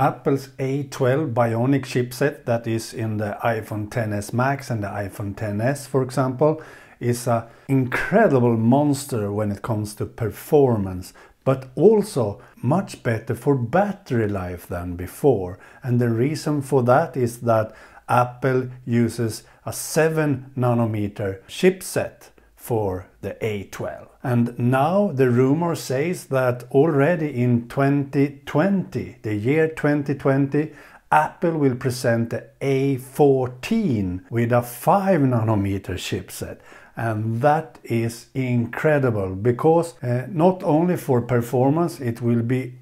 Apple's A12 Bionic chipset that is in the iPhone XS Max and the iPhone XS for example is an incredible monster when it comes to performance but also much better for battery life than before. And the reason for that is that Apple uses a 7 nanometer chipset for the A12. And now the rumor says that already in 2020, the year 2020, Apple will present the A14 with a 5 nanometer chipset. And that is incredible because uh, not only for performance, it will be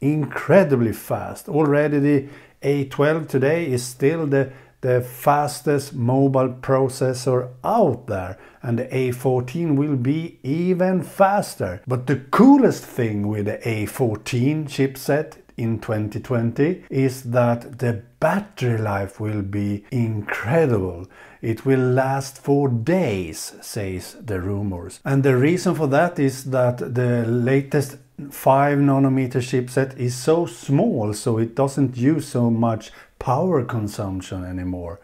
incredibly fast. Already the A12 today is still the the fastest mobile processor out there and the A14 will be even faster. But the coolest thing with the A14 chipset in 2020 is that the battery life will be incredible. It will last for days, says the rumors. And the reason for that is that the latest 5 nanometer chipset is so small so it doesn't use so much power consumption anymore.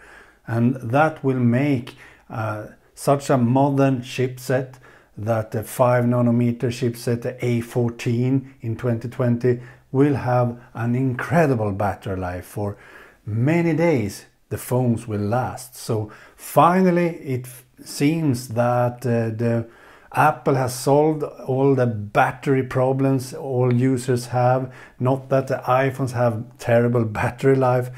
And that will make uh, such a modern chipset that the 5 nanometer chipset, the A14 in 2020, will have an incredible battery life for many days the phones will last. So finally it seems that uh, the Apple has solved all the battery problems all users have. Not that the iPhones have terrible battery life.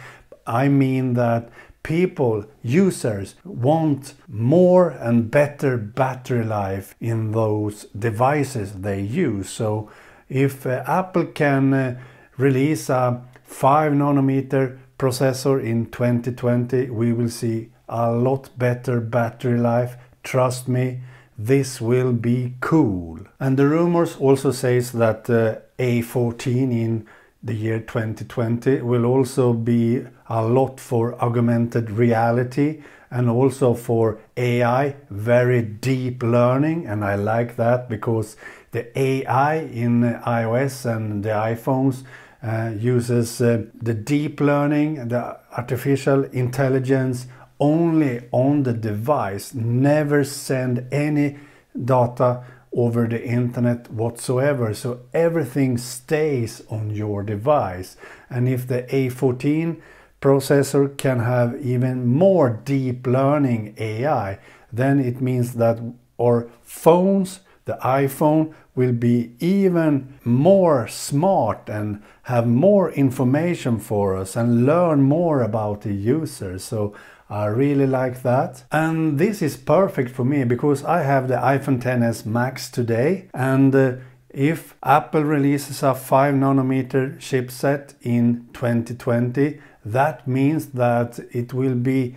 I mean that people, users, want more and better battery life in those devices they use. So if uh, Apple can uh, release a 5 nanometer processor in 2020, we will see a lot better battery life. Trust me, this will be cool. And the rumors also says that uh, A14 in the year 2020 will also be a lot for augmented reality and also for AI, very deep learning. And I like that because the AI in iOS and the iPhones uh, uses uh, the deep learning, the artificial intelligence only on the device, never send any data over the internet whatsoever. So everything stays on your device. And if the A14 processor can have even more deep learning AI, then it means that our phones, the iPhone, will be even more smart and have more information for us and learn more about the user. So I really like that. And this is perfect for me because I have the iPhone XS Max today and uh, if Apple releases a 5 nanometer chipset in 2020, that means that it will be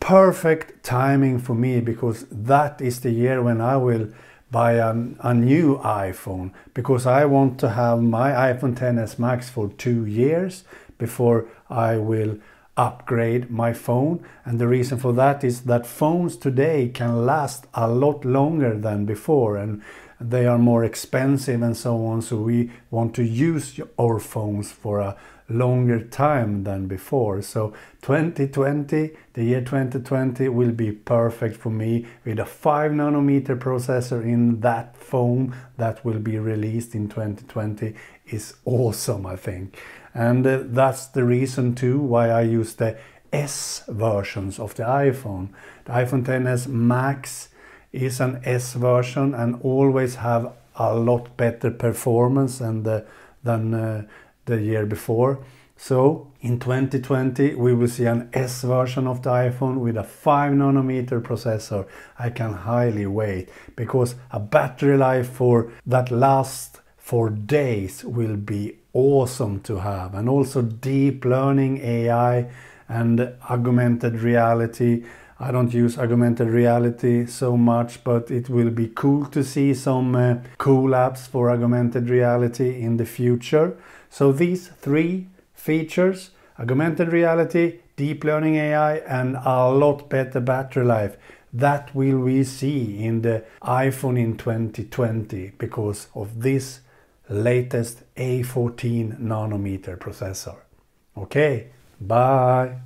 perfect timing for me because that is the year when I will buy a, a new iPhone because I want to have my iPhone XS Max for two years before I will upgrade my phone. And the reason for that is that phones today can last a lot longer than before. And they are more expensive and so on so we want to use our phones for a longer time than before. So 2020 the year 2020 will be perfect for me with a 5 nanometer processor in that phone that will be released in 2020 is awesome I think. And uh, that's the reason too why I use the S versions of the iPhone. The iPhone XS Max is an S version and always have a lot better performance than the, than uh, the year before. So in 2020 we will see an S version of the iPhone with a 5 nanometer processor. I can highly wait because a battery life for that lasts for days will be awesome to have and also deep learning AI and augmented reality. I don't use augmented reality so much, but it will be cool to see some uh, cool apps for augmented reality in the future. So these three features, augmented reality, deep learning AI and a lot better battery life. That will we see in the iPhone in 2020 because of this latest A14 nanometer processor. Okay, bye!